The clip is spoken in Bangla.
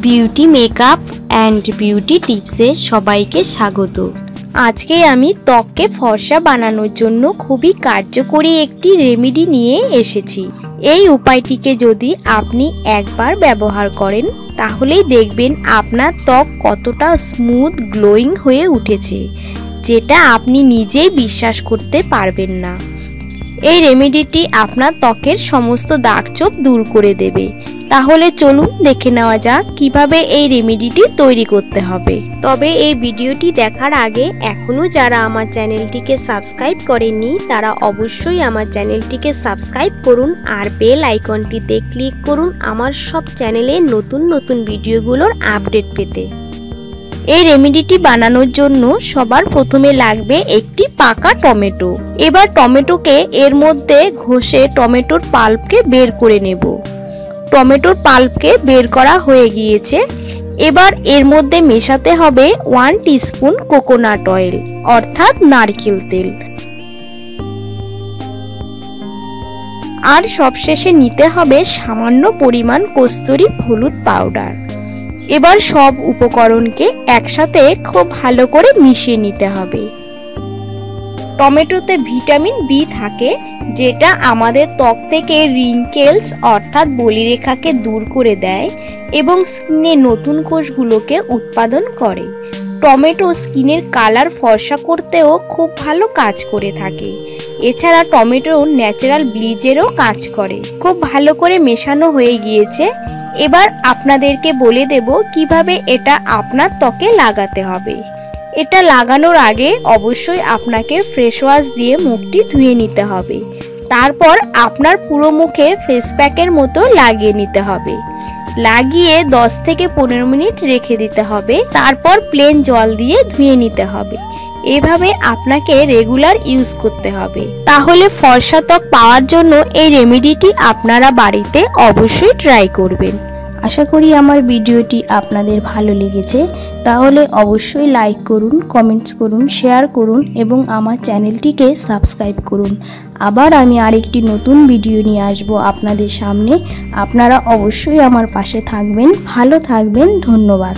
বিউটি মেকআপ অ্যান্ড বিউটি টিপসে সবাইকে স্বাগত। আজকে আমি ত্বককে ফর্সা বানানোর জন্য খুবই কার্যকরী একটি রেমেডি নিয়ে এসেছি। এই উপায়টিকে যদি আপনি একবার ব্যবহার করেন, তাহলেই দেখবেন আপনার ত্বক কতটা স্মুথ গ্লোয়িং হয়ে উঠেছে, যেটা আপনি নিজেই বিশ্বাস করতে পারবেন না। এই রেমেডিটি আপনার ত্বকের সমস্ত দাগছোপ দূর করে দেবে তাহলে চলুন দেখে নেওয়া যাক কীভাবে এই রেমেডিটি তৈরি করতে হবে। তবে এই ভিডিওটি দেখার আগে এখনও যারা আমার চ্যানেলটিকে সাবস্ক্রাইব করেননি, তারা অবশ্যই আমার চ্যানেলটিকে সাবস্ক্রাইব করুন আর বেল আইকনটিতে ক্লিক করুন আমার সব চ্যানেলে নতুন নতুন ভিডিওগুলোর আপডেট পেতে। এই রেমেডিটি বানানোর জন্য সবার প্রথমে লাগবে একটি পাকা টমেটো। এবার টমেটোকে এর মধ্যে ঘষে টমেটোর পাল্পকে বের করে নেব। টমেটোর পাল্পকে বের করা হয়ে গিয়েছে। এবার এর মধ্যে মেশাতে হবে ওয়ান টিস্পুন কোকোনাট অয়েল, অর্থাৎ নারকেল তেল। আর সবশেষে নিতে হবে সামান্য পরিমাণ কস্তুরি হলুদ পাউডার। এবার সব উপকরণকে একসাথে খুব ভালো করে মিশিয়ে নিতে হবে। টমেটোতে ভিটামিন বি থাকে যেটা আমাদের ত্বক থেকে রিঙ্কেলস অর্থাৎ বলিরেখাকে দূর করে দেয় এবং স্কিনে নতুন কোষগুলোকে উৎপাদন করে। টমেটো স্কিনের কালার ফর্সা করতেও খুব ভালো কাজ করে থাকে। এছাড়া টমেটো ন্যাচারাল ব্লিজেরও কাজ করে। খুব ভালো করে মেশানো হয়ে গিয়েছে। এবার আপনাদেরকে বলে দেব কীভাবে এটা আপনার ত্বকে লাগাতে হবে। এটা লাগানোর আগে অবশ্যই আপনাকে ফ্রেশ ওয়াশ দিয়ে মুখটি ধুয়ে নিতে হবে। তারপর আপনার পুরো মুখে ফেস প্যাকের মতো লাগিয়ে নিতে হবে। লাগিয়ে 10 থেকে পনেরো মিনিট রেখে দিতে হবে। তারপর প্লেন জল দিয়ে ধুয়ে নিতে হবে। এভাবে আপনাকে রেগুলার ইউজ করতে হবে। তাহলে ফর্সা ত্বক পাওয়ার জন্য এই রেমেডিটি আপনারা বাড়িতে অবশ্যই ট্রাই করবেন। আশা করি আমার ভিডিওটি আপনাদের ভালো লেগেছে। তাহলে অবশ্যই লাইক করুন কমেন্টস করুন শেয়ার করুন এবং আমার চ্যানেলটিকে সাবস্ক্রাইব করুন। আবার আমি আরেকটি নতুন ভিডিও নিয়ে আসব আপনাদের সামনে। আপনারা অবশ্যই আমার পাশে থাকবেন। ভালো থাকবেন। ধন্যবাদ।